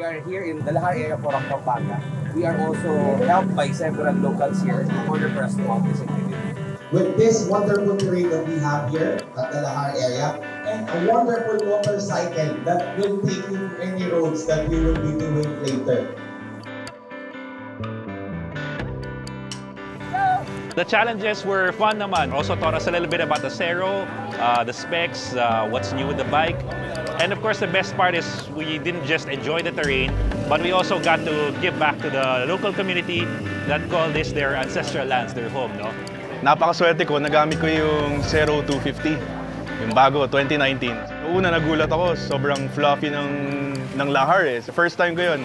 We are here in the Lahar area for Pampanga. We are also helped by several locals here in order for us to mount this activity. with this wonderful terrain that we have here at the Lahar area and a wonderful motorcycle that will take you to any roads that we will be doing later. The challenges were fun naman. Also taught us a little bit about the Serow, uh, the specs, uh, what's new with the bike. And of course, the best part is we didn't just enjoy the terrain, but we also got to give back to the local community that call this their ancestral lands, their home, no? Napakaswerte ko, nagamit ko yung Zero 250, yung bago, 2019. Una nagulat ako, sobrang fluffy ng, ng lahar eh. First time ko yun.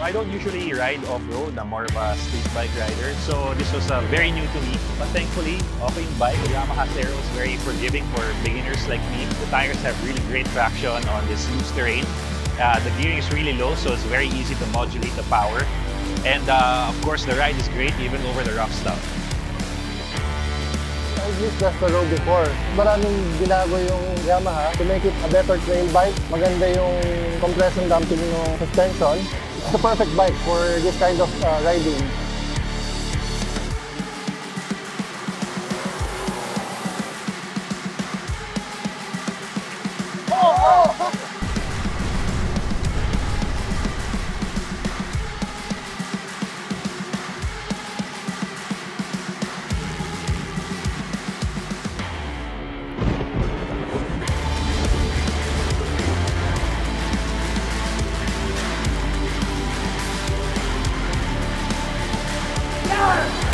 I don't usually ride off-road. I'm more of a street bike rider. So this was uh, very new to me. But thankfully, yung bike. The Yamaha Serow is very forgiving for beginners like me. The tires have really great traction on this loose terrain. Uh, the gearing is really low, so it's very easy to modulate the power. And uh, of course, the ride is great even over the rough stuff. I've used Vespa Road before. Maraming binago yung Yamaha to make it a better trail bike. Maganda yung compression damping ng suspension. It's the perfect bike for this kind of uh, riding. Fire!